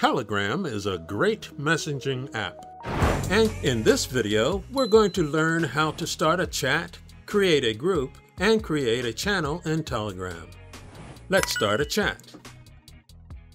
Telegram is a great messaging app. And in this video, we're going to learn how to start a chat, create a group, and create a channel in Telegram. Let's start a chat.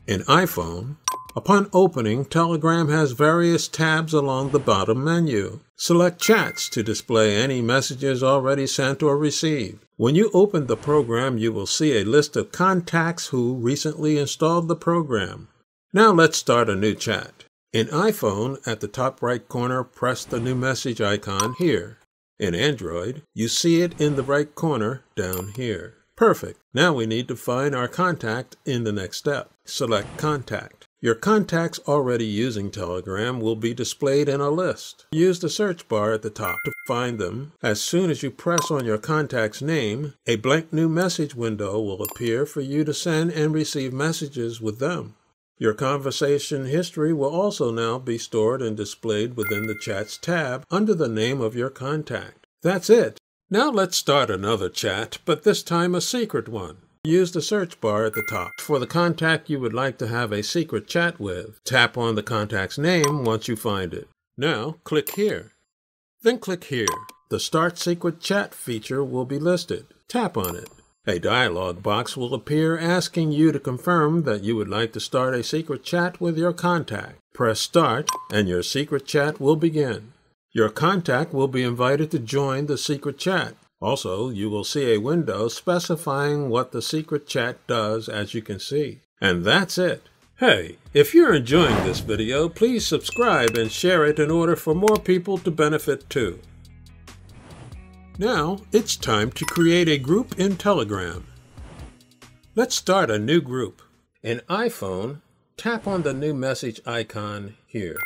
In iPhone, upon opening, Telegram has various tabs along the bottom menu. Select Chats to display any messages already sent or received. When you open the program, you will see a list of contacts who recently installed the program. Now let's start a new chat. In iPhone, at the top right corner, press the new message icon here. In Android, you see it in the right corner down here. Perfect. Now we need to find our contact in the next step. Select Contact. Your contacts already using Telegram will be displayed in a list. Use the search bar at the top to find them. As soon as you press on your contact's name, a blank new message window will appear for you to send and receive messages with them. Your conversation history will also now be stored and displayed within the Chats tab under the name of your contact. That's it. Now let's start another chat, but this time a secret one. Use the search bar at the top for the contact you would like to have a secret chat with. Tap on the contact's name once you find it. Now click here. Then click here. The Start Secret Chat feature will be listed. Tap on it. A dialog box will appear asking you to confirm that you would like to start a secret chat with your contact. Press Start and your secret chat will begin. Your contact will be invited to join the secret chat. Also, you will see a window specifying what the secret chat does as you can see. And that's it. Hey, if you're enjoying this video, please subscribe and share it in order for more people to benefit too. Now, it's time to create a group in Telegram. Let's start a new group. In iPhone, tap on the new message icon here.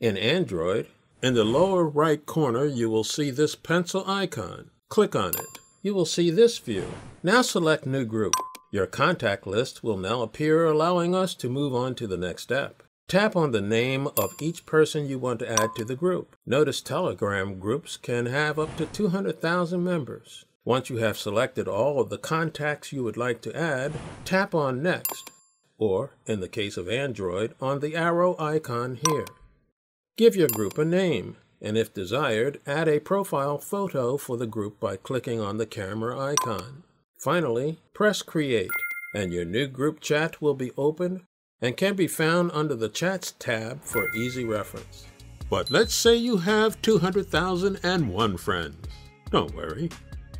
In Android, in the lower right corner, you will see this pencil icon. Click on it. You will see this view. Now select New Group. Your contact list will now appear, allowing us to move on to the next step. Tap on the name of each person you want to add to the group. Notice Telegram groups can have up to 200,000 members. Once you have selected all of the contacts you would like to add, tap on Next, or, in the case of Android, on the arrow icon here. Give your group a name, and if desired, add a profile photo for the group by clicking on the camera icon. Finally, press Create, and your new group chat will be opened and can be found under the Chats tab for easy reference. But let's say you have 200,001 friends. Don't worry,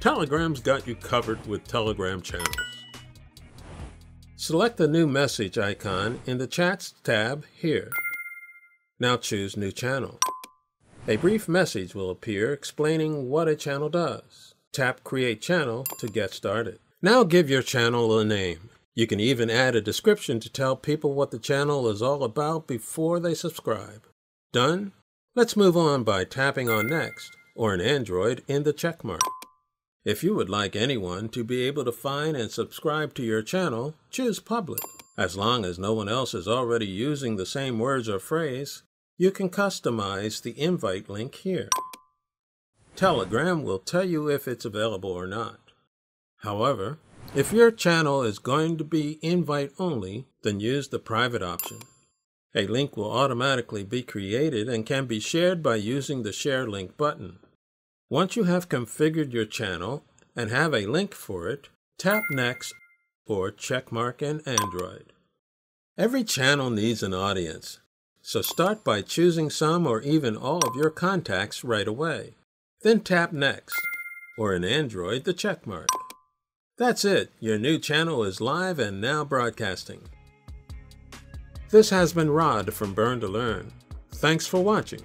Telegram's got you covered with Telegram channels. Select the new message icon in the Chats tab here. Now choose New Channel. A brief message will appear explaining what a channel does. Tap Create Channel to get started. Now give your channel a name. You can even add a description to tell people what the channel is all about before they subscribe. Done? Let's move on by tapping on Next, or in Android, in the checkmark. If you would like anyone to be able to find and subscribe to your channel, choose Public. As long as no one else is already using the same words or phrase, you can customize the invite link here. Telegram will tell you if it's available or not. However, if your channel is going to be invite only, then use the private option. A link will automatically be created and can be shared by using the Share Link button. Once you have configured your channel and have a link for it, tap Next or checkmark in Android. Every channel needs an audience, so start by choosing some or even all of your contacts right away. Then tap Next, or in Android, the checkmark. That's it. Your new channel is live and now broadcasting. This has been Rod from Burn to Learn. Thanks for watching.